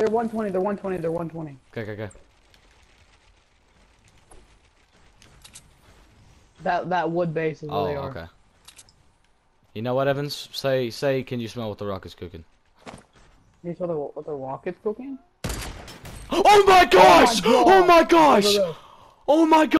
They're 120. They're 120. They're 120. Okay, okay, okay. That that wood base is where Oh, they are. okay. You know what, Evans? Say, say, can you smell what the Rock is cooking? You smell the what the Rock is cooking? Oh my gosh! Oh my gosh! Oh my gosh!